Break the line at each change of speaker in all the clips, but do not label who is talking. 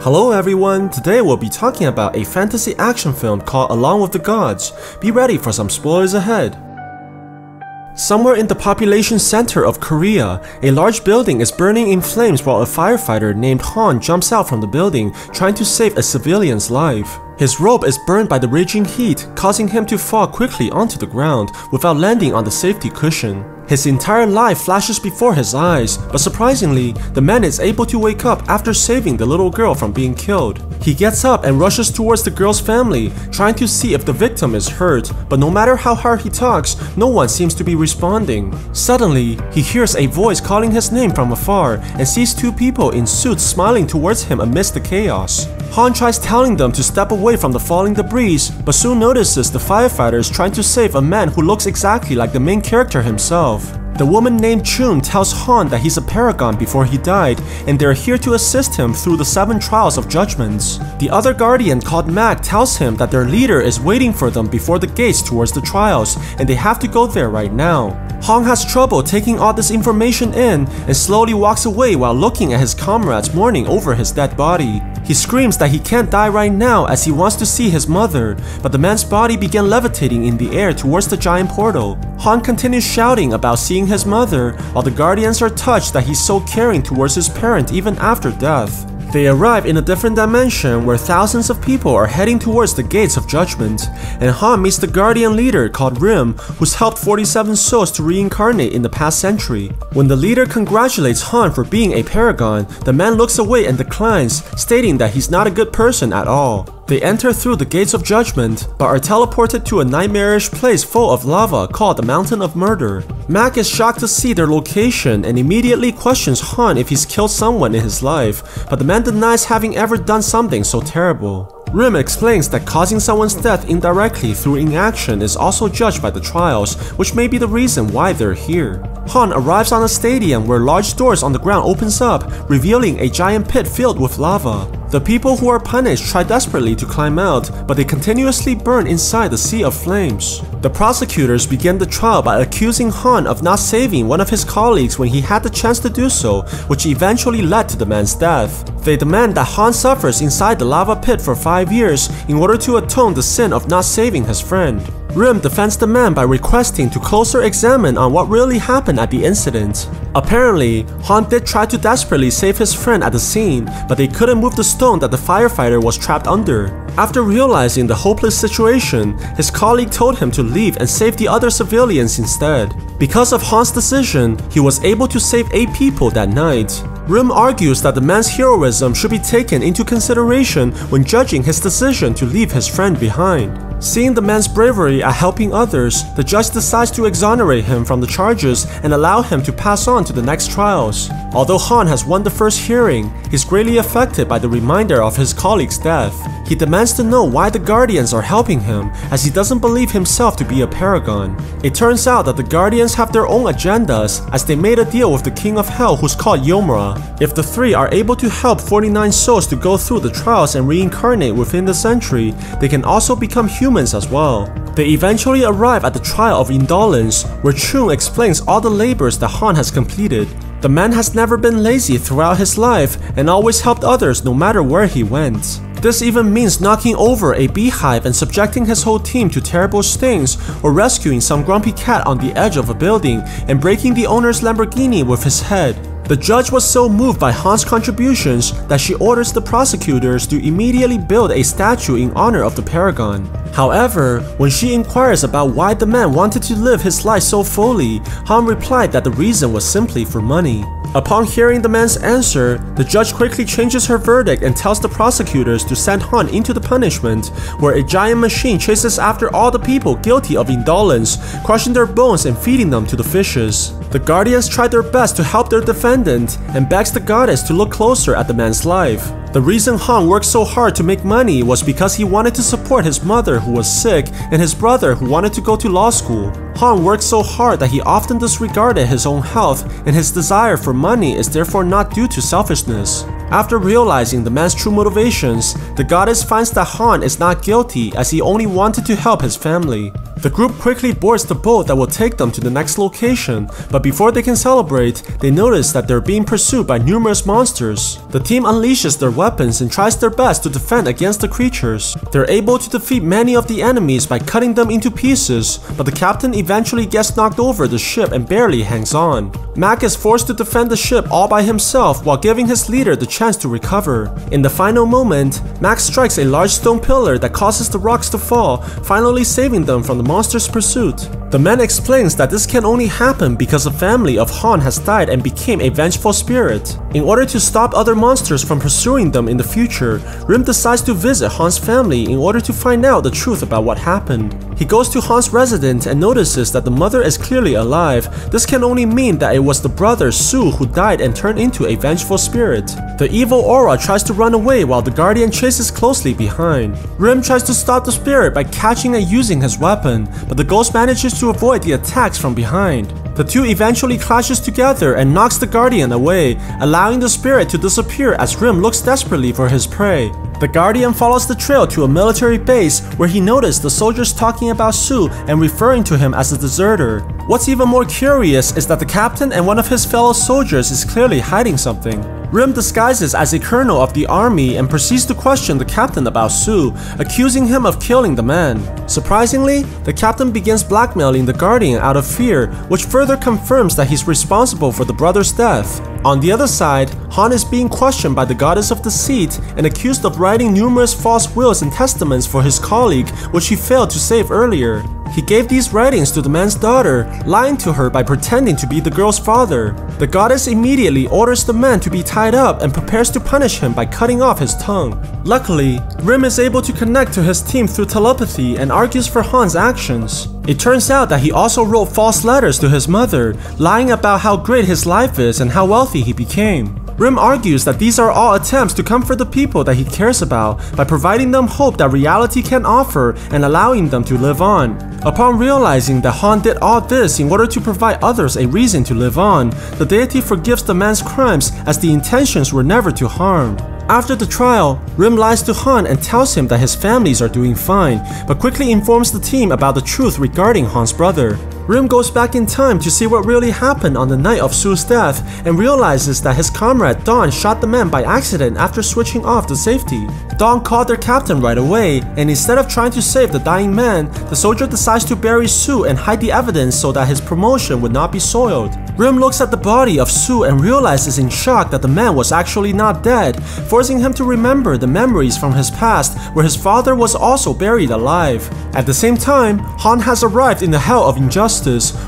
Hello everyone, today we'll be talking about a fantasy action film called Along with the Gods. Be ready for some spoilers ahead. Somewhere in the population center of Korea, a large building is burning in flames while a firefighter named Han jumps out from the building trying to save a civilian's life. His robe is burned by the raging heat, causing him to fall quickly onto the ground without landing on the safety cushion. His entire life flashes before his eyes, but surprisingly, the man is able to wake up after saving the little girl from being killed. He gets up and rushes towards the girl's family, trying to see if the victim is hurt, but no matter how hard he talks, no one seems to be responding. Suddenly, he hears a voice calling his name from afar and sees two people in suits smiling towards him amidst the chaos. Han tries telling them to step away from the falling debris, but soon notices the firefighters trying to save a man who looks exactly like the main character himself. The woman named Chun tells Han that he's a paragon before he died, and they're here to assist him through the seven trials of judgments. The other guardian called Mac tells him that their leader is waiting for them before the gates towards the trials, and they have to go there right now. Han has trouble taking all this information in and slowly walks away while looking at his comrades mourning over his dead body. He screams that he can't die right now as he wants to see his mother, but the man's body began levitating in the air towards the giant portal. Han continues shouting about seeing his mother, while the guardians are touched that he's so caring towards his parent even after death. They arrive in a different dimension where thousands of people are heading towards the gates of judgment, and Han meets the guardian leader called Rim, who's helped 47 souls to reincarnate in the past century. When the leader congratulates Han for being a paragon, the man looks away and declines, stating that he's not a good person at all. They enter through the gates of judgment, but are teleported to a nightmarish place full of lava called the Mountain of Murder. Mac is shocked to see their location and immediately questions Han if he's killed someone in his life, but the man denies having ever done something so terrible. Rim explains that causing someone's death indirectly through inaction is also judged by the trials, which may be the reason why they're here. Han arrives on a stadium where large doors on the ground opens up, revealing a giant pit filled with lava. The people who are punished try desperately to climb out, but they continuously burn inside the sea of flames. The prosecutors begin the trial by accusing Han of not saving one of his colleagues when he had the chance to do so, which eventually led to the man's death. They demand that Han suffers inside the lava pit for 5 years in order to atone the sin of not saving his friend. Rim defends the man by requesting to closer examine on what really happened at the incident. Apparently, Han did try to desperately save his friend at the scene, but they couldn't move the stone that the firefighter was trapped under. After realizing the hopeless situation, his colleague told him to leave and save the other civilians instead. Because of Han's decision, he was able to save 8 people that night. Rim argues that the man's heroism should be taken into consideration when judging his decision to leave his friend behind. Seeing the man's bravery at helping others, the judge decides to exonerate him from the charges and allow him to pass on to the next trials. Although Han has won the first hearing, he's greatly affected by the reminder of his colleague's death. He demands to know why the Guardians are helping him as he doesn't believe himself to be a paragon. It turns out that the Guardians have their own agendas as they made a deal with the King of Hell who's called Yomra. If the three are able to help 49 souls to go through the trials and reincarnate within the century, they can also become humans as well. They eventually arrive at the trial of indolence, where Chun explains all the labors that Han has completed. The man has never been lazy throughout his life and always helped others no matter where he went. This even means knocking over a beehive and subjecting his whole team to terrible stings, or rescuing some grumpy cat on the edge of a building and breaking the owner's Lamborghini with his head. The judge was so moved by Han's contributions that she orders the prosecutors to immediately build a statue in honor of the Paragon. However, when she inquires about why the man wanted to live his life so fully, Han replied that the reason was simply for money. Upon hearing the man's answer, the judge quickly changes her verdict and tells the prosecutors to send Han into the punishment, where a giant machine chases after all the people guilty of indolence, crushing their bones and feeding them to the fishes. The Guardians try their best to help their defendant and begs the goddess to look closer at the man's life. The reason Han worked so hard to make money was because he wanted to support his mother who was sick and his brother who wanted to go to law school. Han worked so hard that he often disregarded his own health and his desire for money is therefore not due to selfishness. After realizing the man's true motivations, the goddess finds that Han is not guilty as he only wanted to help his family. The group quickly boards the boat that will take them to the next location, but before they can celebrate, they notice that they're being pursued by numerous monsters. The team unleashes their weapons and tries their best to defend against the creatures. They're able to defeat many of the enemies by cutting them into pieces, but the captain eventually gets knocked over the ship and barely hangs on. Mac is forced to defend the ship all by himself while giving his leader the chance to recover. In the final moment, Mac strikes a large stone pillar that causes the rocks to fall, finally saving them from the monster's pursuit. The man explains that this can only happen because the family of Han has died and became a vengeful spirit. In order to stop other monsters from pursuing them in the future, Rim decides to visit Han's family in order to find out the truth about what happened. He goes to Han's residence and notices that the mother is clearly alive. This can only mean that it was the brother Su who died and turned into a vengeful spirit. The evil aura tries to run away while the guardian chases closely behind. Rim tries to stop the spirit by catching and using his weapon, but the ghost manages to avoid the attacks from behind. The two eventually clashes together and knocks the Guardian away, allowing the spirit to disappear as Rim looks desperately for his prey. The Guardian follows the trail to a military base where he noticed the soldiers talking about Su and referring to him as a deserter. What's even more curious is that the captain and one of his fellow soldiers is clearly hiding something. Rim disguises as a colonel of the army and proceeds to question the captain about Su, accusing him of killing the man. Surprisingly, the captain begins blackmailing the Guardian out of fear, which further confirms that he's responsible for the brother's death. On the other side, Han is being questioned by the goddess of deceit and accused of writing numerous false wills and testaments for his colleague, which he failed to save earlier. He gave these writings to the man's daughter, lying to her by pretending to be the girl's father. The goddess immediately orders the man to be tied up and prepares to punish him by cutting off his tongue. Luckily, Rim is able to connect to his team through telepathy and argues for Han's actions. It turns out that he also wrote false letters to his mother, lying about how great his life is and how wealthy he became. Rim argues that these are all attempts to comfort the people that he cares about by providing them hope that reality can offer and allowing them to live on. Upon realizing that Han did all this in order to provide others a reason to live on, the deity forgives the man's crimes as the intentions were never to harm. After the trial, Rim lies to Han and tells him that his families are doing fine, but quickly informs the team about the truth regarding Han's brother. Rim goes back in time to see what really happened on the night of Su's death and realizes that his comrade Don shot the man by accident after switching off the safety. Don called their captain right away, and instead of trying to save the dying man, the soldier decides to bury Su and hide the evidence so that his promotion would not be soiled. Rim looks at the body of Su and realizes in shock that the man was actually not dead, forcing him to remember the memories from his past where his father was also buried alive. At the same time, Han has arrived in the Hell of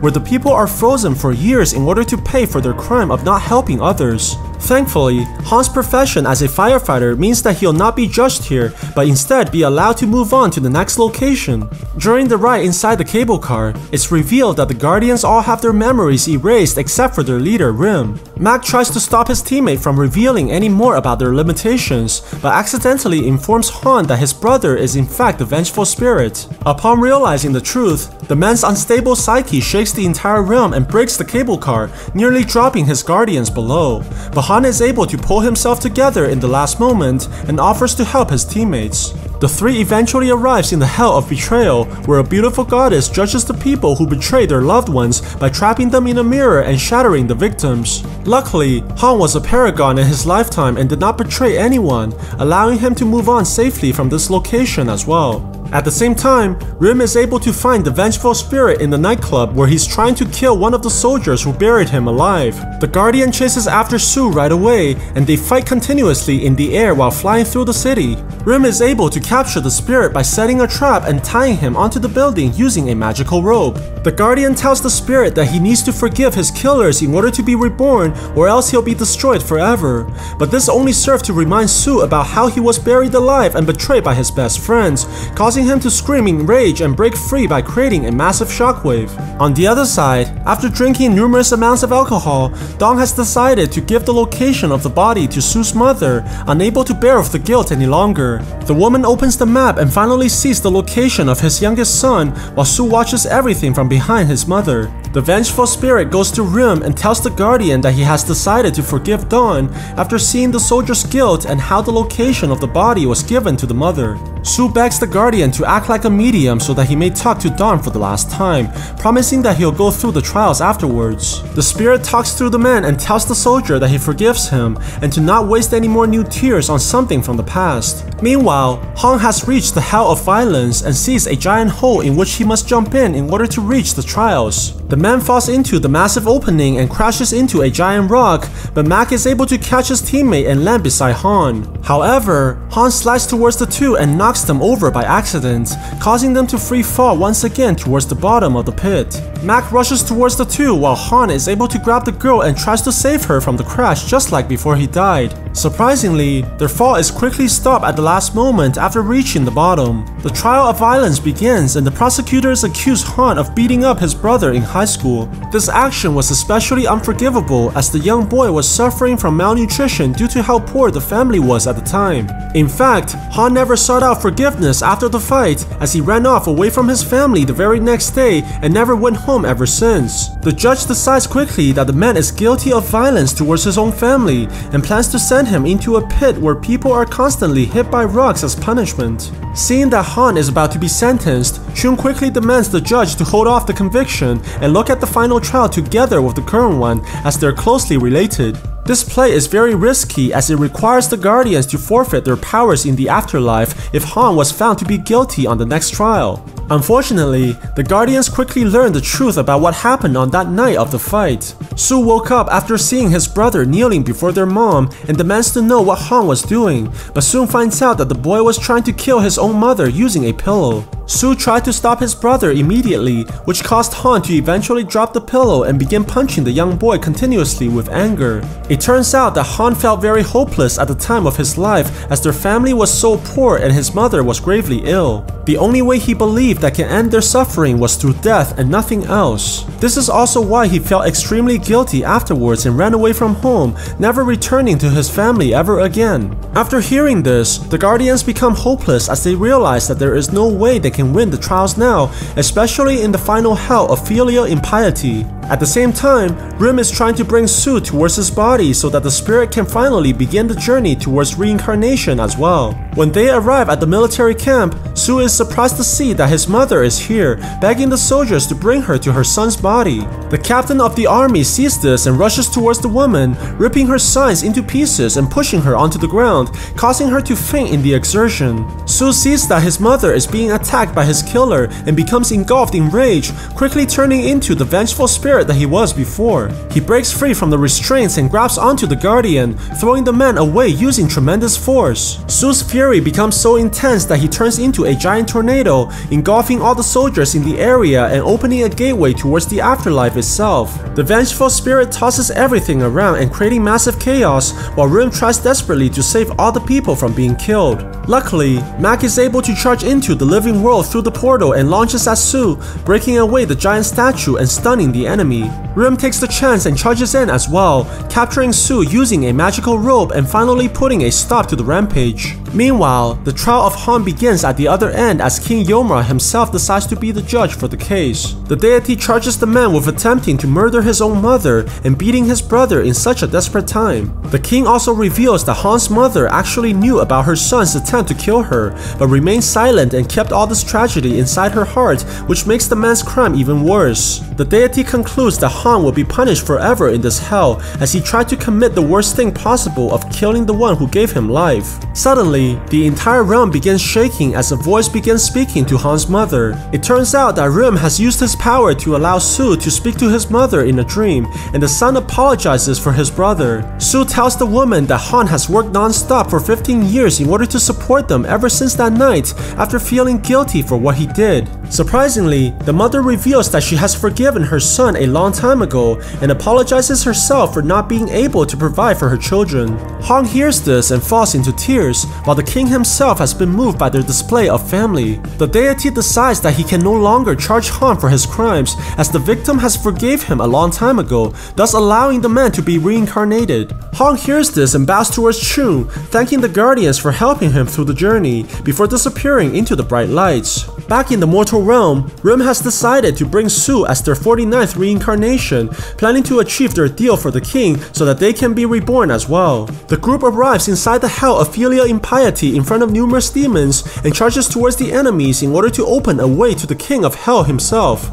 Where the people are frozen for years in order to pay for their crime of not helping others. Thankfully, Han's profession as a firefighter means that he'll not be judged here, but instead be allowed to move on to the next location. During the ride inside the cable car, it's revealed that the Guardians all have their memories erased except for their leader, Rim. Mac tries to stop his teammate from revealing any more about their limitations, but accidentally informs Han that his brother is in fact the vengeful spirit. Upon realizing the truth, the man's unstable psyche shakes the entire realm and breaks the cable car, nearly dropping his guardians below. But Han is able to pull himself together in the last moment and offers to help his teammates. The three eventually arrives in the hell of betrayal, where a beautiful goddess judges the people who betray their loved ones by trapping them in a mirror and shattering the victims. Luckily, Han was a paragon in his lifetime and did not betray anyone, allowing him to move on safely from this location as well. At the same time, Rim is able to find the vengeful spirit in the nightclub where he's trying to kill one of the soldiers who buried him alive. The Guardian chases after Su right away, and they fight continuously in the air while flying through the city. Rim is able to capture the spirit by setting a trap and tying him onto the building using a magical rope. The Guardian tells the spirit that he needs to forgive his killers in order to be reborn or else he'll be destroyed forever. But this only served to remind Su about how he was buried alive and betrayed by his best friends, causing him to scream in rage and break free by creating a massive shockwave. On the other side, after drinking numerous amounts of alcohol, Dong has decided to give the location of the body to Su's mother, unable to bear the guilt any longer. The woman opens the map and finally sees the location of his youngest son, while Su watches everything from behind his mother. The vengeful spirit goes to Rim and tells the Guardian that he has decided to forgive Don after seeing the soldier's guilt and how the location of the body was given to the mother. Su begs the Guardian to act like a medium so that he may talk to Don for the last time, promising that he'll go through the trials afterwards. The spirit talks through the man and tells the soldier that he forgives him and to not waste any more new tears on something from the past. Meanwhile, Hong has reached the hell of violence and sees a giant hole in which he must jump in in order to reach the trials. The man falls into the massive opening and crashes into a giant rock, but Mac is able to catch his teammate and land beside Han. However, Han slides towards the two and knocks them over by accident, causing them to free fall once again towards the bottom of the pit. Mac rushes towards the two while Han is able to grab the girl and tries to save her from the crash just like before he died. Surprisingly, their fall is quickly stopped at the last moment after reaching the bottom. The trial of violence begins and the prosecutors accuse Han of beating up his brother in high school. School, this action was especially unforgivable as the young boy was suffering from malnutrition due to how poor the family was at the time. In fact, Han never sought out forgiveness after the fight as he ran off away from his family the very next day and never went home ever since. The judge decides quickly that the man is guilty of violence towards his own family and plans to send him into a pit where people are constantly hit by rocks as punishment. Seeing that Han is about to be sentenced, Chun quickly demands the judge to hold off the conviction and look at the final trial together with the current one as they're closely related. This play is very risky as it requires the Guardians to forfeit their powers in the afterlife if Han was found to be guilty on the next trial. Unfortunately, the Guardians quickly learn the truth about what happened on that night of the fight. Su woke up after seeing his brother kneeling before their mom and demands to know what Han was doing, but soon finds out that the boy was trying to kill his own mother using a pillow. Su tried to stop his brother immediately, which caused Han to eventually drop the pillow and begin punching the young boy continuously with anger. It turns out that Han felt very hopeless at the time of his life as their family was so poor and his mother was gravely ill. The only way he believed that can end their suffering was through death and nothing else. This is also why he felt extremely guilty afterwards and ran away from home, never returning to his family ever again. After hearing this, the Guardians become hopeless as they realize that there is no way they can win the trials now, especially in the final hell of filial impiety. At the same time, Rim is trying to bring Su towards his body so that the spirit can finally begin the journey towards reincarnation as well. When they arrive at the military camp, Su is surprised to see that his mother is here, begging the soldiers to bring her to her son's body. The captain of the army sees this and rushes towards the woman, ripping her sides into pieces and pushing her onto the ground, causing her to faint in the exertion. Su sees that his mother is being attacked by his killer and becomes engulfed in rage, quickly turning into the vengeful spirit that he was before. He breaks free from the restraints and grabs onto the Guardian, throwing the man away using tremendous force. Su's fury becomes so intense that he turns into a giant tornado, engulfing all the soldiers in the area and opening a gateway towards the afterlife itself. The vengeful spirit tosses everything around and creating massive chaos, while Rim tries desperately to save all the people from being killed. Luckily, Mac is able to charge into the living world through the portal and launches at Su, breaking away the giant statue and stunning the enemy. Rim takes the chance and charges in as well, capturing Su using a magical robe and finally putting a stop to the rampage. Meanwhile, the trial of Han begins at the other end as King Yomra himself decides to be the judge for the case. The deity charges the man with attempting to murder his own mother and beating his brother in such a desperate time. The king also reveals that Han's mother actually knew about her son's attempt to kill her, but remained silent and kept all this tragedy inside her heart, which makes the man's crime even worse. The deity concludes that Han will be punished forever in this hell as he tried to commit the worst thing possible of killing the one who gave him life. Suddenly, the entire realm begins shaking as a voice begins speaking to Han's mother. It turns out that Rim has used his power to allow Su to speak to his mother in a dream, and the son apologizes for his brother. Su tells the woman that Han has worked non-stop for 15 years in order to support them ever since that night after feeling guilty for what he did. Surprisingly, the mother reveals that she has forgiven her son a long time ago and apologizes herself for not being able to provide for her children. Han hears this and falls into tears, while while the king himself has been moved by their display of family. The deity decides that he can no longer charge Han for his crimes as the victim has forgave him a long time ago, thus allowing the man to be reincarnated. Han hears this and bows towards Chun, thanking the guardians for helping him through the journey, before disappearing into the bright lights. Back in the mortal realm, Rim has decided to bring Su as their 49th reincarnation, planning to achieve their deal for the king so that they can be reborn as well. The group arrives inside the hell of filial impiety in front of numerous demons and charges towards the enemies in order to open a way to the king of hell himself.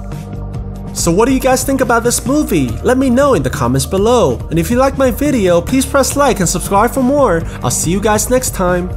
So what do you guys think about this movie? Let me know in the comments below. And if you like my video, please press like and subscribe for more. I'll see you guys next time.